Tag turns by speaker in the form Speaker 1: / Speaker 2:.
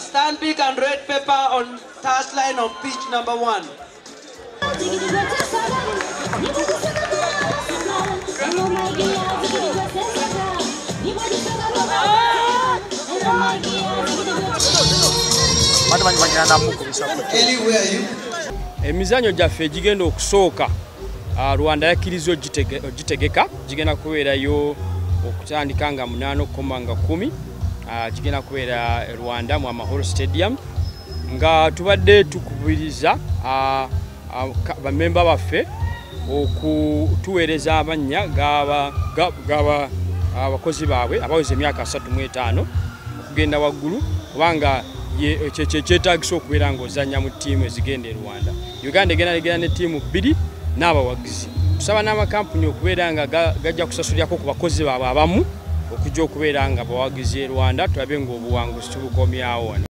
Speaker 1: stand big and red pepper on touch line on pitch number one.
Speaker 2: Eli, where are you?
Speaker 3: emizannyo gyaffe egigenda okusooka ah, rwanda yakkiriza ogitege- ogitegeka gigenda kubeerayo okutandika nga 8 okukoma nga 10 Ah, kigenda kubeera e rwanda mu amahoro stadium. Nga tubadde tukubiriza ah, ah, bamemba baffe okutuweereza amannya g'aba- ga- g'aba- abakozi baabwe abaweza emyaka 35 okugenda waggulu kubanga ye- ekyo kye kyetaagisa okubeera ng'ozannya mu ttiimu ezigenda e rwanda. Uganda egenda negenda ne ttiimu bbiri n'abawagizi. Tusaba n'amakampuni okubeera nga ga- gajja kusasulirako ku bakozi baabwe abamu okujja okubeera nga bawagizi e rwanda tulabe ng'obuwanguzi tubukomyawo wano